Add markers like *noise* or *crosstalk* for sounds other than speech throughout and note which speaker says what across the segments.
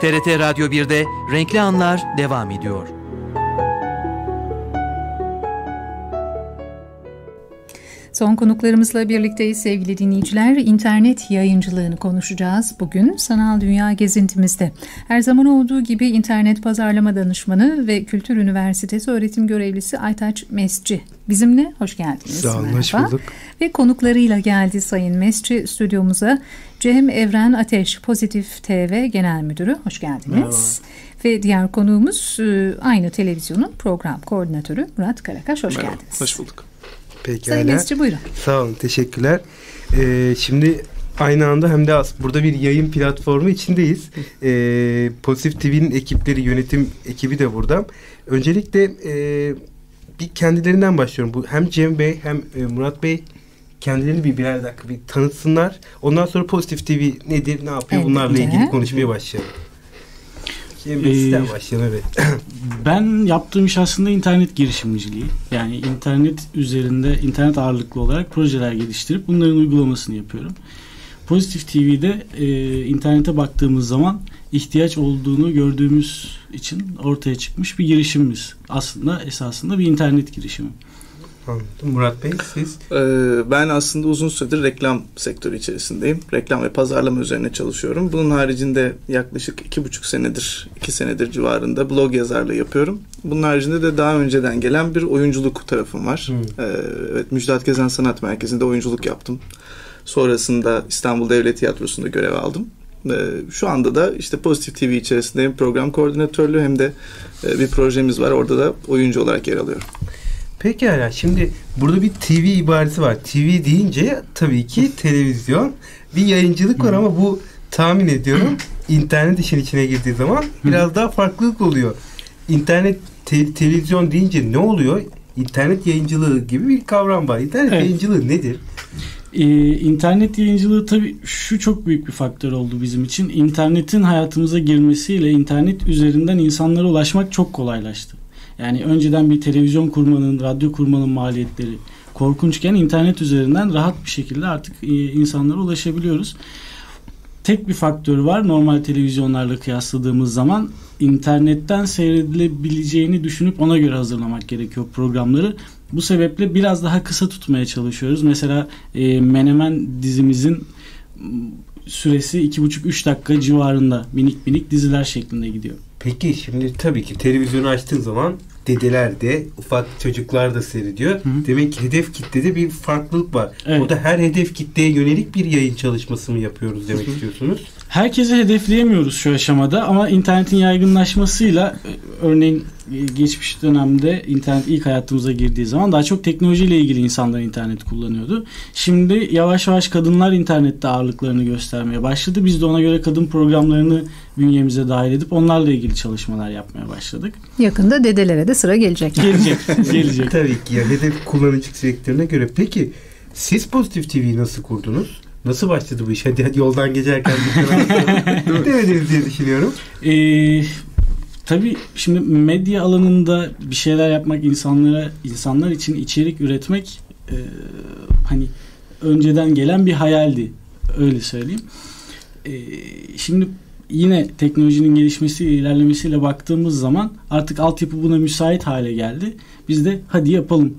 Speaker 1: TRT Radyo 1'de Renkli Anlar devam ediyor.
Speaker 2: Son konuklarımızla birlikteyiz sevgili dinleyiciler. İnternet yayıncılığını konuşacağız bugün sanal dünya gezintimizde. Her zaman olduğu gibi internet pazarlama danışmanı ve Kültür Üniversitesi öğretim görevlisi Aytaç Mesci bizimle. Hoş geldiniz.
Speaker 3: Sağ olun, hoş bulduk.
Speaker 2: Ve konuklarıyla geldi Sayın Mesci stüdyomuza. Cem Evren Ateş Pozitif TV Genel Müdürü. Hoş geldiniz. Merhaba. Ve diğer konuğumuz e, aynı televizyonun program koordinatörü Murat Karakaş. Hoş
Speaker 4: Merhaba,
Speaker 2: geldiniz.
Speaker 4: Hoş bulduk.
Speaker 3: Pekala.
Speaker 2: Sayın Mesci buyurun.
Speaker 3: Sağ olun teşekkürler. Ee, şimdi aynı anda hem de burada bir yayın platformu içindeyiz. Ee, Pozitif TV'nin ekipleri, yönetim ekibi de burada. Öncelikle e, bir kendilerinden başlıyorum. Bu hem Cem Bey hem e, Murat Bey kendilerini bir birer dakika bir tanıtsınlar. Ondan sonra Pozitif TV nedir, ne yapıyor
Speaker 2: Elbette.
Speaker 3: bunlarla ilgili konuşmaya başlayalım. Cem Bey
Speaker 5: Ee,
Speaker 3: sizden başlayalım evet. *clears throat*
Speaker 5: Ben yaptığım iş aslında internet girişimciliği. Yani internet üzerinde internet ağırlıklı olarak projeler geliştirip bunların uygulamasını yapıyorum. Pozitif TV'de e, internete baktığımız zaman ihtiyaç olduğunu gördüğümüz için ortaya çıkmış bir girişimimiz. Aslında esasında bir internet girişimi.
Speaker 3: Anladım. Murat Bey siz?
Speaker 4: Ee, ben aslında uzun süredir reklam sektörü içerisindeyim. Reklam ve pazarlama üzerine çalışıyorum. Bunun haricinde yaklaşık iki buçuk senedir, iki senedir civarında blog yazarlığı yapıyorum. Bunun haricinde de daha önceden gelen bir oyunculuk tarafım var.
Speaker 3: Hmm.
Speaker 4: Ee, evet, Müjdat Gezen Sanat Merkezi'nde oyunculuk yaptım. Sonrasında İstanbul Devlet Tiyatrosu'nda görev aldım. Ee, şu anda da işte Pozitif TV içerisinde hem program koordinatörlüğü hem de e, bir projemiz var. Orada da oyuncu olarak yer alıyorum.
Speaker 3: Pekala şimdi burada bir TV ibaresi var. TV deyince tabii ki televizyon bir yayıncılık var ama bu tahmin ediyorum internet işin içine girdiği zaman biraz daha farklılık oluyor. İnternet te- televizyon deyince ne oluyor? İnternet yayıncılığı gibi bir kavram var. İnternet
Speaker 5: Evet.
Speaker 3: yayıncılığı nedir?
Speaker 5: Ee, internet yayıncılığı tabii şu çok büyük bir faktör oldu bizim için. İnternetin hayatımıza girmesiyle internet üzerinden insanlara ulaşmak çok kolaylaştı. Yani önceden bir televizyon kurmanın, radyo kurmanın maliyetleri korkunçken internet üzerinden rahat bir şekilde artık e, insanlara ulaşabiliyoruz. Tek bir faktör var normal televizyonlarla kıyasladığımız zaman internetten seyredilebileceğini düşünüp ona göre hazırlamak gerekiyor programları. Bu sebeple biraz daha kısa tutmaya çalışıyoruz. Mesela e, Menemen dizimizin süresi 2,5-3 dakika civarında minik minik diziler şeklinde gidiyor.
Speaker 3: Peki şimdi tabii ki televizyonu açtığın zaman dedeler de ufak çocuklar da seyrediyor.
Speaker 5: Hı hı.
Speaker 3: Demek ki hedef kitlede bir farklılık var.
Speaker 5: Evet.
Speaker 3: O da her hedef kitleye yönelik bir yayın çalışması mı yapıyoruz demek istiyorsunuz?
Speaker 5: Herkese hedefleyemiyoruz şu aşamada ama internetin yaygınlaşmasıyla e, örneğin e, geçmiş dönemde internet ilk hayatımıza girdiği zaman daha çok teknolojiyle ilgili insanlar internet kullanıyordu. Şimdi yavaş yavaş kadınlar internette ağırlıklarını göstermeye başladı. Biz de ona göre kadın programlarını bünyemize dahil edip onlarla ilgili çalışmalar yapmaya başladık.
Speaker 2: Yakında dedelere de sıra gelecek.
Speaker 5: Gelecek, gelecek.
Speaker 3: Tabii ki ya hedef kullanıcı sektörüne göre. Peki siz Pozitif TV'yi nasıl kurdunuz? Nasıl başladı bu iş? Hadi, hadi yoldan geçerken bir *laughs* demediniz diye düşünüyorum.
Speaker 5: Ee, tabii şimdi medya alanında bir şeyler yapmak insanlara insanlar için içerik üretmek e, hani önceden gelen bir hayaldi öyle söyleyeyim. Ee, şimdi yine teknolojinin gelişmesiyle ilerlemesiyle baktığımız zaman artık altyapı buna müsait hale geldi. Biz de hadi yapalım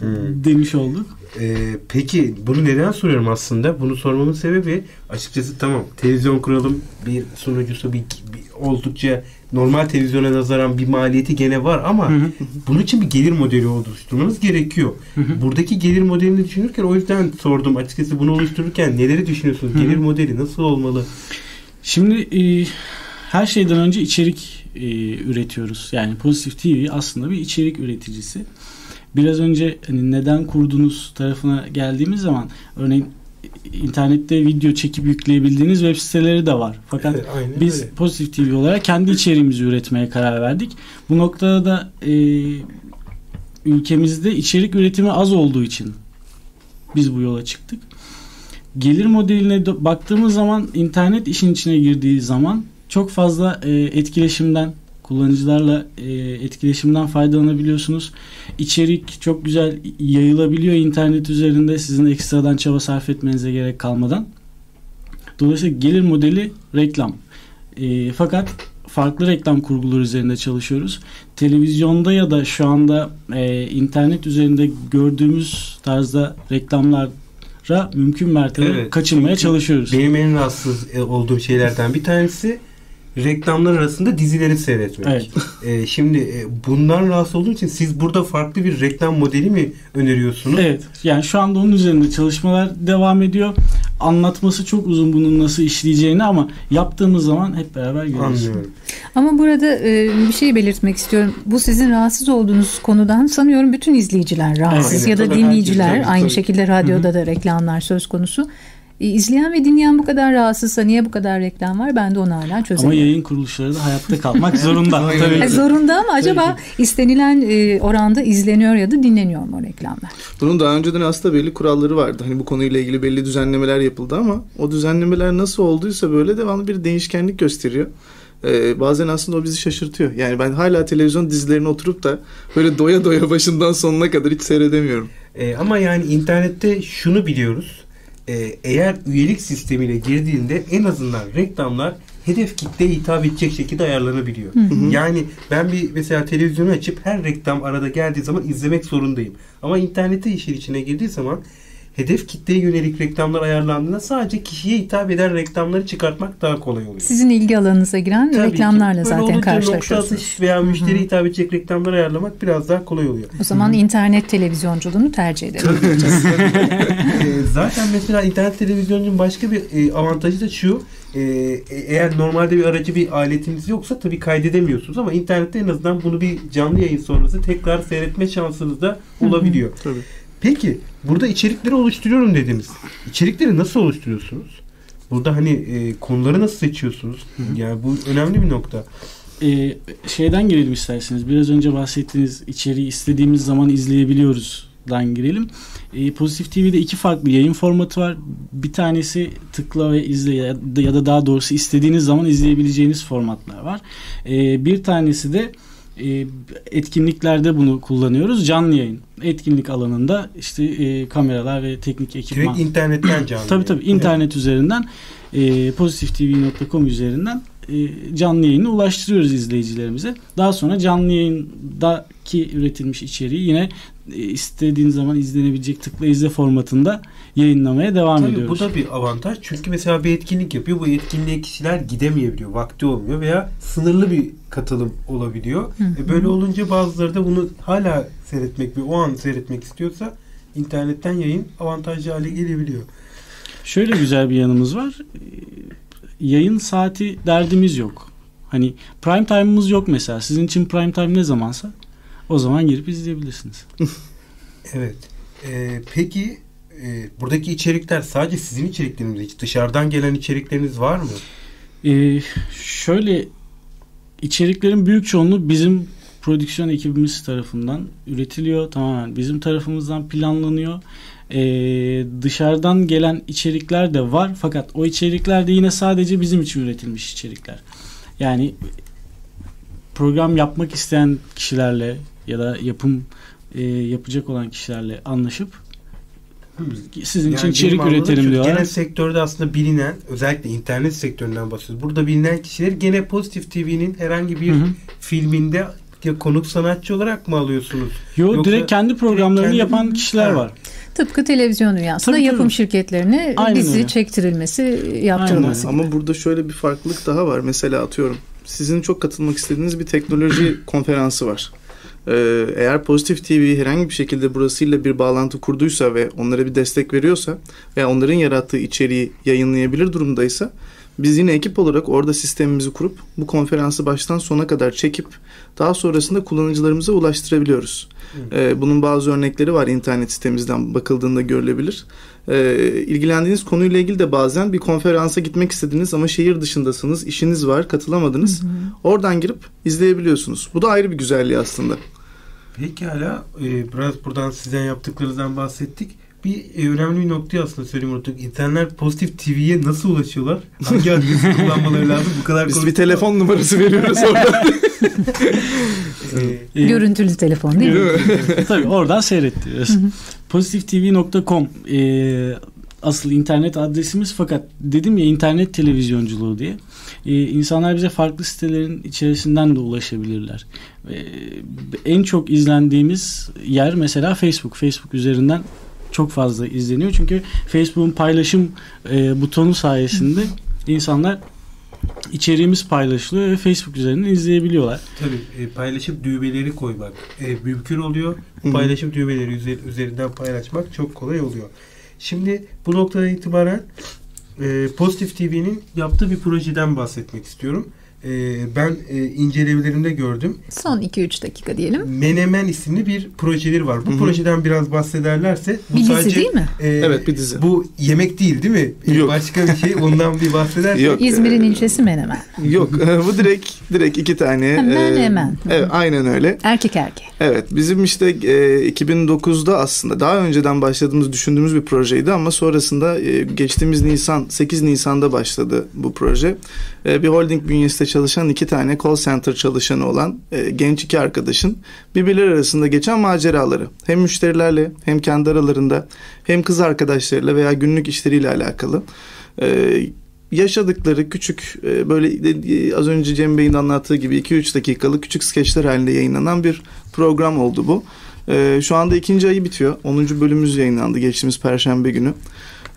Speaker 3: Hmm.
Speaker 5: demiş olduk.
Speaker 3: Ee, peki bunu neden soruyorum aslında? Bunu sormamın sebebi açıkçası tamam televizyon kuralım bir sunucusu bir, bir oldukça normal televizyona nazaran bir maliyeti gene var ama
Speaker 5: Hı hı.
Speaker 3: bunun için bir gelir modeli oluşturmanız gerekiyor.
Speaker 5: Hı hı.
Speaker 3: Buradaki gelir modelini düşünürken o yüzden sordum açıkçası bunu oluştururken neleri düşünüyorsunuz?
Speaker 5: Hı hı.
Speaker 3: Gelir modeli nasıl olmalı?
Speaker 5: Şimdi e, her şeyden önce içerik e, üretiyoruz. Yani Pozitif TV aslında bir içerik üreticisi. Biraz önce hani neden kurdunuz tarafına geldiğimiz zaman örneğin internette video çekip yükleyebildiğiniz web siteleri de var. Fakat
Speaker 3: Evet, aynen
Speaker 5: biz
Speaker 3: öyle.
Speaker 5: Pozitif TV olarak kendi içeriğimizi üretmeye karar verdik. Bu noktada da e, ülkemizde içerik üretimi az olduğu için biz bu yola çıktık. Gelir modeline de- baktığımız zaman internet işin içine girdiği zaman çok fazla e, etkileşimden kullanıcılarla e, etkileşimden faydalanabiliyorsunuz. İçerik çok güzel yayılabiliyor internet üzerinde sizin ekstradan çaba sarf etmenize gerek kalmadan. Dolayısıyla gelir modeli reklam. E, fakat farklı reklam kurguları üzerinde çalışıyoruz. Televizyonda ya da şu anda e, internet üzerinde gördüğümüz tarzda reklamlara mümkün mertebe
Speaker 3: Evet,
Speaker 5: kaçınmaya çalışıyoruz.
Speaker 3: Benim en rahatsız e, olduğum şeylerden bir tanesi reklamlar arasında dizileri seyretmek.
Speaker 5: Evet. *laughs*
Speaker 3: E, şimdi e, bundan rahatsız olduğum için siz burada farklı bir reklam modeli mi öneriyorsunuz?
Speaker 5: Evet. Yani şu anda onun üzerinde çalışmalar devam ediyor. Anlatması çok uzun bunun nasıl işleyeceğini ama yaptığımız zaman hep beraber görürüz.
Speaker 3: Anlıyorum.
Speaker 2: Ama burada e, bir şey belirtmek istiyorum. Bu sizin rahatsız olduğunuz konudan sanıyorum bütün izleyiciler rahatsız
Speaker 3: Evet.
Speaker 2: ya da dinleyiciler
Speaker 3: herkes, tabii,
Speaker 2: aynı
Speaker 3: tabii.
Speaker 2: şekilde radyoda da reklamlar söz konusu. E, izleyen ve dinleyen bu kadar rahatsızsa niye bu kadar reklam var? Ben de onu hala
Speaker 5: Ama
Speaker 2: çözemiyorum.
Speaker 5: yayın kuruluşları da hayatta kalmak *laughs* zorunda. Tabii
Speaker 3: öyle.
Speaker 2: E,
Speaker 5: ki.
Speaker 2: zorunda ama acaba istenilen e, oranda izleniyor ya da dinleniyor mu o reklamlar?
Speaker 4: Bunun daha önceden aslında belli kuralları vardı. Hani bu konuyla ilgili belli düzenlemeler yapıldı ama o düzenlemeler nasıl olduysa böyle devamlı bir değişkenlik gösteriyor. Ee, bazen aslında o bizi şaşırtıyor. Yani ben hala televizyon dizilerine oturup da böyle doya doya başından sonuna kadar hiç seyredemiyorum.
Speaker 3: E, ama yani internette şunu biliyoruz. E, eğer üyelik sistemiyle girdiğinde en azından reklamlar hedef kitleye hitap edecek şekilde ayarlanabiliyor. Yani ben bir mesela televizyonu açıp her reklam arada geldiği zaman izlemek zorundayım. Ama internete işin içine girdiği zaman hedef kitleye yönelik reklamlar ayarlandığında sadece kişiye hitap eden reklamları çıkartmak daha kolay oluyor.
Speaker 2: Sizin ilgi alanınıza giren
Speaker 3: Tabii ki.
Speaker 2: reklamlarla
Speaker 3: Böyle
Speaker 2: zaten
Speaker 3: olunca Nokta
Speaker 2: karşılaşıyorsunuz.
Speaker 3: atış veya müşteriye hitap edecek reklamları ayarlamak biraz daha kolay oluyor.
Speaker 2: O zaman internet televizyonculuğunu tercih edelim. *laughs*
Speaker 3: Ee, zaten mesela internet televizyoncunun başka bir e, avantajı da şu. e, eğer normalde bir aracı bir aletiniz yoksa tabii kaydedemiyorsunuz ama internette en azından bunu bir canlı yayın sonrası tekrar seyretme şansınız da olabiliyor.
Speaker 4: Tabii.
Speaker 3: Peki burada içerikleri oluşturuyorum dediniz. İçerikleri nasıl oluşturuyorsunuz? Burada hani e, konuları nasıl seçiyorsunuz? Yani bu önemli bir nokta.
Speaker 5: Ee, şeyden girelim isterseniz. Biraz önce bahsettiğiniz içeriği istediğimiz zaman izleyebiliyoruzdan girelim. Ee, Pozitif TV'de iki farklı yayın formatı var. Bir tanesi tıkla ve izle ya da, ya da daha doğrusu istediğiniz zaman izleyebileceğiniz formatlar var. Ee, bir tanesi de e, etkinliklerde bunu kullanıyoruz. Canlı yayın. Etkinlik alanında işte e, kameralar ve teknik ekipman.
Speaker 3: Direkt internetten *clears throat* canlı.
Speaker 5: Tabii tabii internet üzerinden e, pozitiftv.com üzerinden e, canlı yayını ulaştırıyoruz izleyicilerimize. Daha sonra canlı yayındaki üretilmiş içeriği yine istediğin zaman izlenebilecek tıkla izle formatında yayınlamaya devam
Speaker 3: Tabii
Speaker 5: ediyoruz.
Speaker 3: bu da bir avantaj. Çünkü mesela bir etkinlik yapıyor. Bu etkinliğe kişiler gidemeyebiliyor. Vakti olmuyor veya sınırlı bir katılım olabiliyor. E böyle olunca bazıları da bunu hala seyretmek ve o an seyretmek istiyorsa internetten yayın avantajlı hale gelebiliyor.
Speaker 5: Şöyle güzel bir yanımız var. E, Yayın saati derdimiz yok. Hani prime time'ımız yok mesela. Sizin için prime time ne zamansa o zaman girip izleyebilirsiniz. *laughs*
Speaker 3: Evet. E, peki e, buradaki içerikler sadece sizin içerikleriniz mi? Hiç dışarıdan gelen içerikleriniz var mı?
Speaker 5: Ee, şöyle içeriklerin büyük çoğunluğu bizim prodüksiyon ekibimiz tarafından üretiliyor. Tamamen bizim tarafımızdan planlanıyor. Ee, dışarıdan gelen içerikler de var fakat o içerikler de yine sadece bizim için üretilmiş içerikler. Yani program yapmak isteyen kişilerle ya da yapım e, yapacak olan kişilerle anlaşıp sizin için
Speaker 3: Yani
Speaker 5: içerik
Speaker 3: benim anladığım
Speaker 5: üretelim diyorlar.
Speaker 3: Genel sektörde aslında bilinen özellikle internet sektöründen bahsediyoruz. Burada bilinen kişiler gene Pozitif TV'nin herhangi bir
Speaker 5: Hı hı.
Speaker 3: filminde ya konuk sanatçı olarak mı alıyorsunuz?
Speaker 5: Yo
Speaker 3: Yoksa
Speaker 5: direkt kendi programlarını
Speaker 3: kendi-
Speaker 5: yapan kişiler
Speaker 3: Ha.
Speaker 5: var.
Speaker 2: Tıpkı televizyon dünyasında
Speaker 5: Tabii,
Speaker 2: yapım
Speaker 5: tabii.
Speaker 2: şirketlerine
Speaker 5: Aynen
Speaker 2: dizi
Speaker 5: öyle.
Speaker 2: çektirilmesi, yaptırılması. gibi.
Speaker 4: Ama burada şöyle bir farklılık daha var. Mesela atıyorum sizin çok katılmak istediğiniz bir teknoloji konferansı var. Ee, eğer Pozitif TV herhangi bir şekilde burasıyla bir bağlantı kurduysa ve onlara bir destek veriyorsa veya onların yarattığı içeriği yayınlayabilir durumdaysa biz yine ekip olarak orada sistemimizi kurup bu konferansı baştan sona kadar çekip daha sonrasında kullanıcılarımıza ulaştırabiliyoruz. Ee, bunun bazı örnekleri var internet sitemizden bakıldığında görülebilir. Ee, ilgilendiğiniz konuyla ilgili de bazen bir konferansa gitmek istediniz ama şehir dışındasınız, işiniz var, katılamadınız. Oradan girip izleyebiliyorsunuz. Bu da ayrı bir güzelliği aslında.
Speaker 3: Pekala e, biraz buradan sizden yaptıklarınızdan bahsettik. Bir e, önemli bir noktayı aslında söylemeyi unuttuk. İnternet Pozitif TV'ye nasıl ulaşıyorlar? Hangi *laughs* adresi kullanmaları lazım? Bu kadar
Speaker 4: Biz bir telefon numarası veriyoruz orada. *laughs*
Speaker 3: e,
Speaker 5: Ee,
Speaker 2: Görüntülü telefon değil mi?
Speaker 5: Tabii oradan seyrettiriyoruz. Pozitiftv.com e, asıl internet adresimiz fakat dedim ya internet televizyonculuğu diye. Ee, insanlar bize farklı sitelerin içerisinden de ulaşabilirler. Ee, en çok izlendiğimiz yer mesela Facebook. Facebook üzerinden çok fazla izleniyor. Çünkü Facebook'un paylaşım e, butonu sayesinde insanlar içeriğimiz paylaşılıyor ve Facebook üzerinden izleyebiliyorlar.
Speaker 3: Tabii e, paylaşıp düğmeleri koymak e, mümkün oluyor.
Speaker 4: Hı.
Speaker 3: Paylaşım düğmeleri üzer- üzerinden paylaşmak çok kolay oluyor. Şimdi bu noktadan itibaren e, Pozitif TV'nin yaptığı bir projeden bahsetmek istiyorum. E, ben e, incelemelerimde gördüm.
Speaker 2: Son 2-3 dakika diyelim.
Speaker 3: Menemen isimli bir projeleri var. Bu
Speaker 4: Hı hı.
Speaker 3: projeden biraz bahsederlerse bu
Speaker 2: Bir dizi
Speaker 3: sadece
Speaker 2: değil mi?
Speaker 3: e,
Speaker 4: Evet, bir dizi.
Speaker 3: Bu yemek değil değil mi? E,
Speaker 4: Yok.
Speaker 3: Başka bir şey. Ondan bir bahsedersek.
Speaker 4: Yok.
Speaker 2: İzmir'in ilçesi Menemen.
Speaker 4: Yok bu direkt direkt iki tane. E,
Speaker 2: hemen.
Speaker 4: Evet aynen öyle.
Speaker 2: Erkek erkek.
Speaker 4: Evet bizim işte e, 2009'da aslında daha önceden başladığımız düşündüğümüz bir projeydi ama sonrasında e, geçtiğimiz Nisan 8 Nisan'da başladı bu proje. E, bir holding bünyesinde çalışan iki tane call center çalışanı olan e, genç iki arkadaşın birbirleri arasında geçen maceraları hem müşterilerle hem kendi aralarında hem kız arkadaşlarıyla veya günlük işleriyle alakalı. E, yaşadıkları küçük e, böyle de- az önce Cem Bey'in anlattığı gibi 2-3 dakikalık küçük skeçler halinde yayınlanan bir program oldu bu. E, şu anda ikinci ayı bitiyor. 10. bölümümüz yayınlandı geçtiğimiz perşembe günü.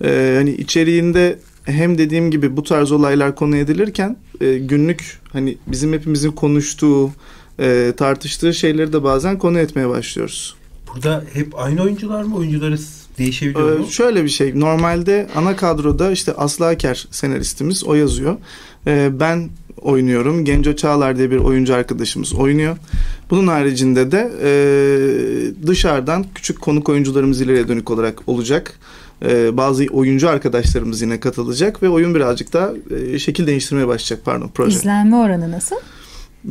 Speaker 4: E, hani içeriğinde hem dediğim gibi bu tarz olaylar konu edilirken e, günlük hani bizim hepimizin konuştuğu e, tartıştığı şeyleri de bazen konu etmeye başlıyoruz.
Speaker 3: Burada hep aynı oyuncular mı? Oyuncuları değişebiliyor mu?
Speaker 4: Ee, şöyle bir şey. Normalde ana kadroda işte Aslı Aker senaristimiz o yazıyor. Ee, ben oynuyorum. Genco Çağlar diye bir oyuncu arkadaşımız oynuyor. Bunun haricinde de e, dışarıdan küçük konuk oyuncularımız ileriye dönük olarak olacak. Ee, bazı oyuncu arkadaşlarımız yine katılacak ve oyun birazcık daha e, şekil değiştirmeye başlayacak pardon proje.
Speaker 2: İzlenme oranı nasıl?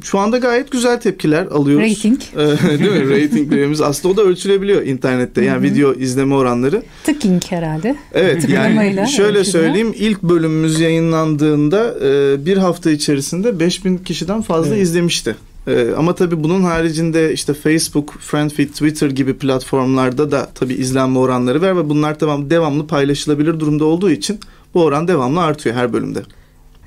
Speaker 4: Şu anda gayet güzel tepkiler alıyoruz.
Speaker 2: Rating. *laughs*
Speaker 4: Ee, Değil mi? Ratinglerimiz aslında o da ölçülebiliyor internette. Yani video izleme oranları.
Speaker 2: Tıking herhalde.
Speaker 4: Evet
Speaker 2: Tıklamayla
Speaker 4: yani şöyle
Speaker 2: ölçülüyor.
Speaker 4: söyleyeyim ilk bölümümüz yayınlandığında e, bir hafta içerisinde 5000 kişiden fazla
Speaker 3: Evet.
Speaker 4: izlemişti. E, ama tabii bunun haricinde işte Facebook, Friendfeed, Twitter gibi platformlarda da tabii izlenme oranları var ve bunlar tamam devamlı paylaşılabilir durumda olduğu için bu oran devamlı artıyor her bölümde.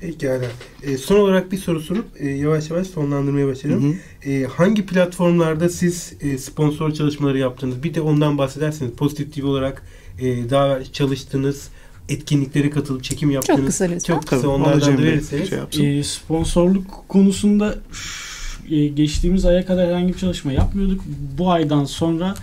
Speaker 3: Pekala. E, son olarak bir soru sorup e, yavaş yavaş sonlandırmaya
Speaker 4: Hı
Speaker 3: başlayalım.
Speaker 4: hı.
Speaker 3: E, hangi platformlarda siz e, sponsor çalışmaları yaptınız? Bir de ondan bahsederseniz. Pozitif TV olarak e, daha çalıştığınız etkinliklere katılıp çekim yaptınız.
Speaker 2: Çok kısa lütfen.
Speaker 3: Çok kısa
Speaker 4: Tabii,
Speaker 3: onlardan da verirseniz.
Speaker 4: şey yapsın.
Speaker 5: Ee, sponsorluk konusunda e, geçtiğimiz aya kadar herhangi bir çalışma yapmıyorduk. Bu aydan sonra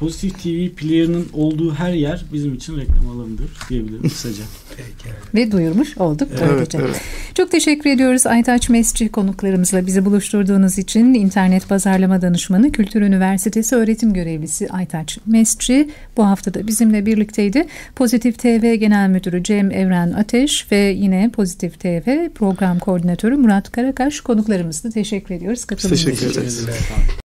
Speaker 5: Pozitif TV player'ının olduğu her yer bizim için reklam alanıdır diyebilirim kısaca. *laughs*
Speaker 2: Ve duyurmuş olduk
Speaker 3: Evet,
Speaker 2: böylece.
Speaker 4: evet.
Speaker 2: Çok teşekkür ediyoruz Aytaç Mesci konuklarımızla bizi buluşturduğunuz için internet pazarlama danışmanı Kültür Üniversitesi öğretim görevlisi Aytaç Mesci bu hafta da bizimle birlikteydi. Pozitif TV Genel Müdürü Cem Evren Ateş ve yine Pozitif TV Program Koordinatörü Murat Karakaş konuklarımızla teşekkür ediyoruz. Katıldığınız
Speaker 4: Teşekkür
Speaker 2: için.
Speaker 4: ederiz.
Speaker 5: Teşekkür.